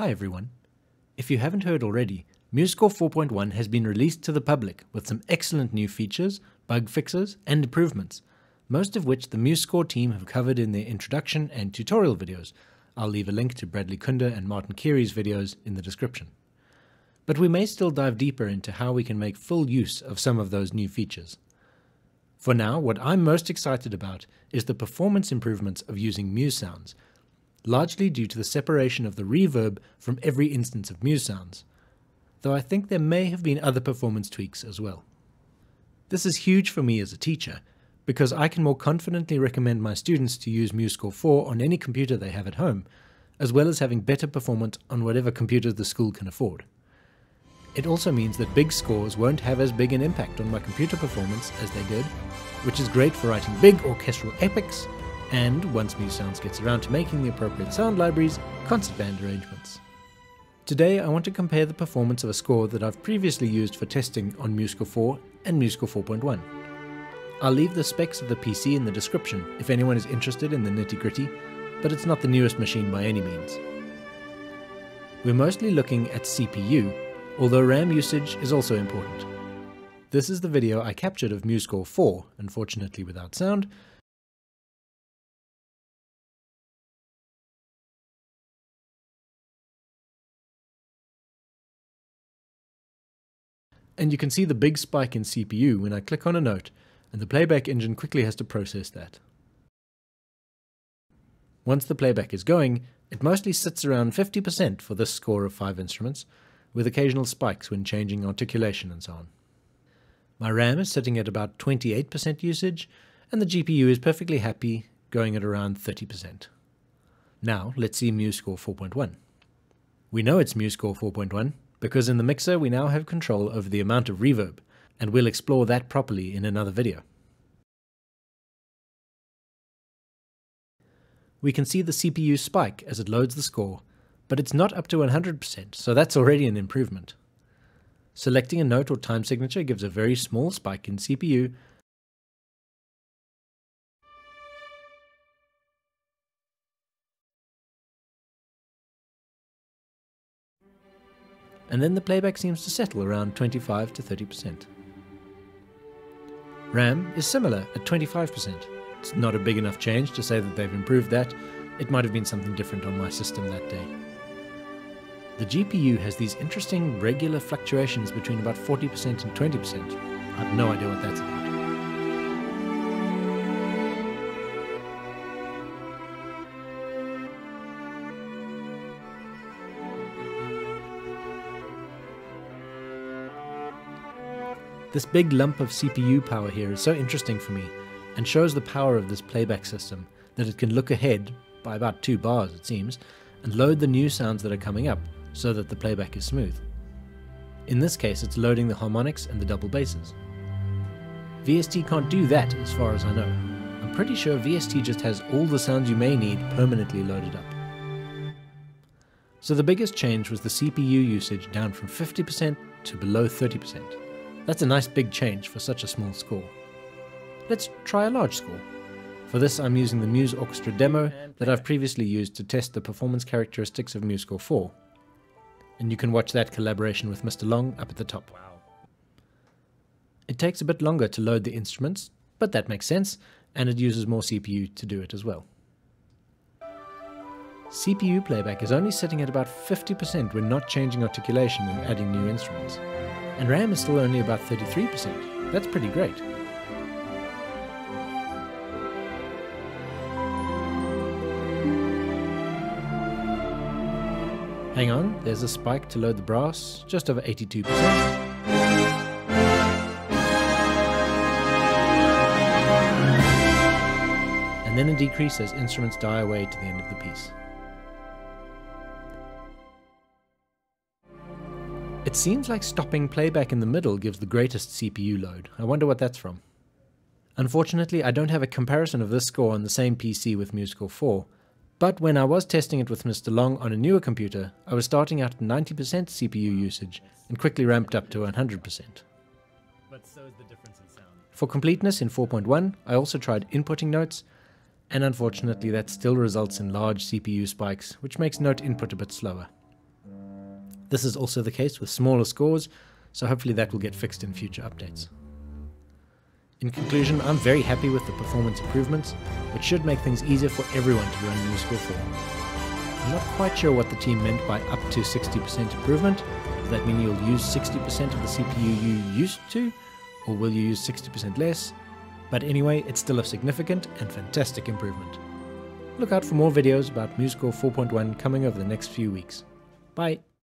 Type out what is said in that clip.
Hi everyone. If you haven't heard already, MuseScore 4.1 has been released to the public with some excellent new features, bug fixes, and improvements, most of which the MuseScore team have covered in their introduction and tutorial videos. I'll leave a link to Bradley Kunda and Martin Keary's videos in the description. But we may still dive deeper into how we can make full use of some of those new features. For now, what I'm most excited about is the performance improvements of using Muse sounds, largely due to the separation of the reverb from every instance of Muse sounds, though I think there may have been other performance tweaks as well. This is huge for me as a teacher, because I can more confidently recommend my students to use MuseScore 4 on any computer they have at home, as well as having better performance on whatever computer the school can afford. It also means that big scores won't have as big an impact on my computer performance as they did, which is great for writing big orchestral epics, and once MuseSounds gets around to making the appropriate sound libraries, concert band arrangements. Today I want to compare the performance of a score that I've previously used for testing on MuseScore 4 and MuseScore 4.1. I'll leave the specs of the PC in the description if anyone is interested in the nitty gritty, but it's not the newest machine by any means. We're mostly looking at CPU, although RAM usage is also important. This is the video I captured of MuseScore 4, unfortunately without sound, and you can see the big spike in CPU when I click on a note, and the playback engine quickly has to process that. Once the playback is going, it mostly sits around 50% for this score of five instruments, with occasional spikes when changing articulation and so on. My RAM is sitting at about 28% usage, and the GPU is perfectly happy, going at around 30%. Now, let's see MuseScore 4.1. We know it's MuseScore 4.1 because in the mixer we now have control over the amount of reverb, and we'll explore that properly in another video. We can see the CPU spike as it loads the score, but it's not up to 100%, so that's already an improvement. Selecting a note or time signature gives a very small spike in CPU, and then the playback seems to settle around 25 to 30%. RAM is similar at 25%. It's not a big enough change to say that they've improved that. It might have been something different on my system that day. The GPU has these interesting regular fluctuations between about 40% and 20%. I have no idea what that's about. This big lump of CPU power here is so interesting for me and shows the power of this playback system that it can look ahead by about two bars it seems and load the new sounds that are coming up so that the playback is smooth. In this case, it's loading the harmonics and the double basses. VST can't do that as far as I know. I'm pretty sure VST just has all the sounds you may need permanently loaded up. So the biggest change was the CPU usage down from 50% to below 30%. That's a nice big change for such a small score. Let's try a large score. For this I'm using the Muse Orchestra demo that I've previously used to test the performance characteristics of MuseScore 4 and you can watch that collaboration with Mr. Long up at the top. It takes a bit longer to load the instruments, but that makes sense, and it uses more CPU to do it as well. CPU playback is only sitting at about 50% when not changing articulation and adding new instruments. And RAM is still only about 33%. That's pretty great. Hang on, there's a spike to load the brass, just over 82%. And then a decrease as instruments die away to the end of the piece. It seems like stopping playback in the middle gives the greatest CPU load. I wonder what that's from. Unfortunately, I don't have a comparison of this score on the same PC with MuseScore 4, but when I was testing it with Mr. Long on a newer computer, I was starting out at 90% CPU usage and quickly ramped up to 100%. But so is the difference in sound. For completeness in 4.1, I also tried inputting notes, and unfortunately that still results in large CPU spikes, which makes note input a bit slower. This is also the case with smaller scores, so hopefully that will get fixed in future updates. In conclusion, I'm very happy with the performance improvements, which should make things easier for everyone to run MuseScore 4. I'm not quite sure what the team meant by up to 60% improvement. Does that mean you'll use 60% of the CPU you used to, or will you use 60% less? But anyway, it's still a significant and fantastic improvement. Look out for more videos about MuseScore 4.1 coming over the next few weeks. Bye!